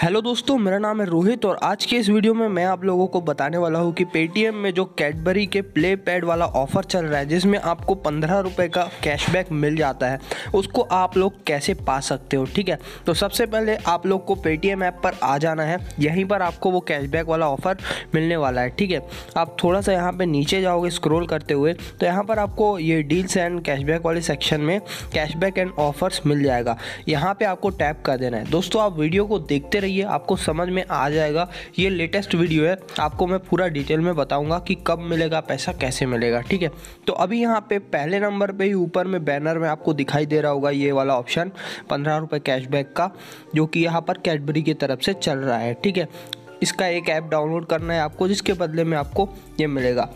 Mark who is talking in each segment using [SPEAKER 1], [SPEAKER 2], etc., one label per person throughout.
[SPEAKER 1] Hello दोस्तों, मेरा नाम है रोहित और आज के इस वीडियो में मैं आप लोगों को बताने वाला हूँ कि पेटीएम में जो कैडबरी के प्ले पैड वाला ऑफ़र चल रहा है, जिसमें आपको पंद्रह रुपये का कैशबैक मिल जाता है, उसको आप लोग कैसे पा सकते हो, ठीक है? तो सबसे पहले आप लोग को पेटीएम ऐप पर आ जाना है। यहीं पर आपको वो कैशबैक वाला ऑफ़र मिलने वाला है, ठीक है? आप थोड़ा सा यहाँ पर नीचे जाओगे स्क्रोल करते हुए तो यहाँ पर आपको ये डील्स एंड कैशबैक वाले सेक्शन में कैशबैक एंड ऑफर्स मिल जाएगा। यहाँ पर आपको टैप कर देना है। दोस्तों, आप वीडियो को देखते रहिए। आपको समझ में आ जाएगा। ये लेटेस्ट वीडियो है। आपको मैं पूरा डिटेल में बताऊँगा कि कब मिलेगा, पैसा कैसे मिलेगा, ठीक है? तो अभी यहाँ पे पहले नंबर पे ही ऊपर में बैनर में आपको दिखाई दे रहा होगा ये वाला ऑप्शन पंद्रह रुपये कैशबैक का, जो कि यहाँ पर कैडबरी की तरफ़ से चल रहा है, ठीक है? इसका एक ऐप डाउनलोड करना है आपको, जिसके बदले में आपको ये मिलेगा।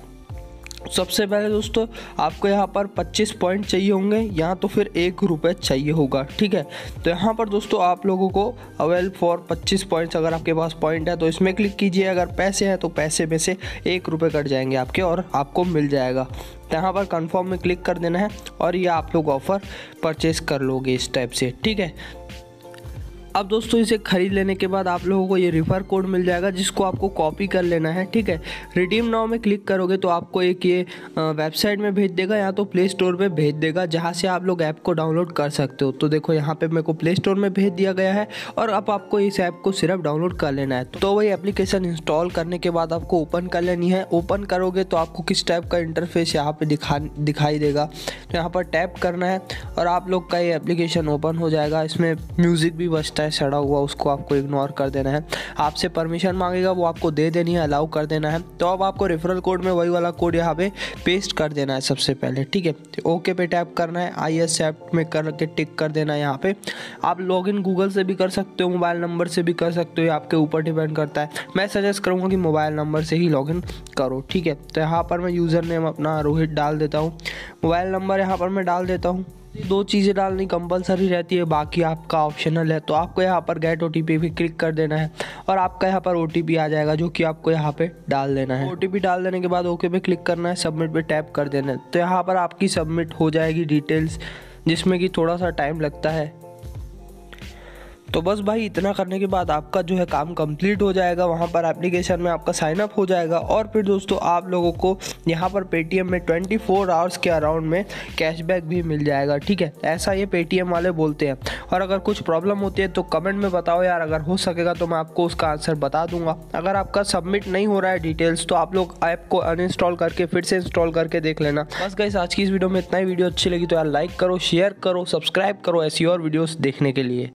[SPEAKER 1] सबसे पहले दोस्तों, आपको यहाँ पर 25 पॉइंट चाहिए होंगे। यहाँ तो फिर एक रुपये चाहिए होगा, ठीक है? तो यहाँ पर दोस्तों, आप लोगों को अवेल फॉर 25 पॉइंट्स अगर आपके पास पॉइंट है तो इसमें क्लिक कीजिए। अगर पैसे हैं तो पैसे में से एक रुपये कट जाएँगे आपके और आपको मिल जाएगा। तो यहाँ पर कन्फर्म में क्लिक कर देना है और ये आप लोग ऑफ़र परचेज़ कर लोगे इस टाइप से, ठीक है? अब दोस्तों इसे खरीद लेने के बाद आप लोगों को ये रिफ़र कोड मिल जाएगा, जिसको आपको कॉपी कर लेना है, ठीक है? रिडीम नाउ में क्लिक करोगे तो आपको एक ये वेबसाइट में भेज देगा, या तो प्ले स्टोर पे भेज देगा, जहाँ से आप लोग ऐप को डाउनलोड कर सकते हो। तो देखो, यहाँ पे मेरे को प्ले स्टोर में भेज दिया गया है, और अब आपको इस ऐप को सिर्फ़ डाउनलोड कर लेना है। तो वही एप्लीकेशन इंस्टॉल करने के बाद आपको ओपन कर लेनी है। ओपन करोगे तो आपको किस टाइप का इंटरफेस यहाँ पर दिखा, दिखाई देगा। तो यहाँ पर टैप करना है, और आप लोग का ये एप्लीकेशन ओपन हो जाएगा। इसमें म्यूज़िक भी बचता है। है, सड़ा हुआ, उसको आपको इग्नोर कर देना है। आपसे परमिशन मांगेगा, वो आपको दे देनी है अलाउ कर देना है। तो अब आपको रेफरल कोड में वही वाला कोड यहाँ पे पेस्ट कर देना है सबसे पहले, ठीक है? तो ओके पे टैप करना है आई ऐप में करके टिक कर देना है यहाँ पे। आप लॉग इन गूगल से भी कर सकते हो मोबाइल नंबर से भी कर सकते हो आपके ऊपर डिपेंड करता है। मैं सजेस्ट करूँगा कि मोबाइल नंबर से ही लॉग करो, ठीक है? तो यहाँ पर मैं यूज़र नेम अपना रोहित डाल देता हूँ। मोबाइल नंबर यहाँ पर मैं डाल देता हूँ। दो चीज़ें डालनी कंपलसरी रहती है, बाकी आपका ऑप्शनल है। तो आपको यहाँ पर गेट ओटीपी भी क्लिक कर देना है और आपका यहाँ पर ओटीपी आ जाएगा, जो कि आपको यहाँ पे डाल देना है। ओटीपी डाल देने के बाद ओके पे क्लिक करना है सबमिट पे टैप कर देना है। तो यहाँ पर आपकी सबमिट हो जाएगी डिटेल्स जिसमें कि थोड़ा सा टाइम लगता है। तो बस भाई, इतना करने के बाद आपका जो है काम कंप्लीट हो जाएगा। वहाँ पर एप्लीकेशन में आपका साइनअप हो जाएगा। और फिर दोस्तों, आप लोगों को यहाँ पर पेटीएम में 24 फोर आवर्स के अराउंड में कैशबैक भी मिल जाएगा, ठीक है? ऐसा ये पेटीएम वाले बोलते हैं। और अगर कुछ प्रॉब्लम होती है तो कमेंट में बताओ यार, अगर हो सकेगा तो मैं आपको उसका आंसर बता दूँगा। अगर आपका सबमिट नहीं हो रहा है डिटेल्स तो आप लोग ऐप को अनइंस्टॉल करके फिर से इंस्टॉल करके देख लेना। बस गई आज की इस वीडियो में इतना ही। वीडियो अच्छी लगी तो यार लाइक करो शेयर करो सब्सक्राइब करो ऐसी और वीडियोस देखने के लिए।